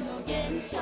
の現象。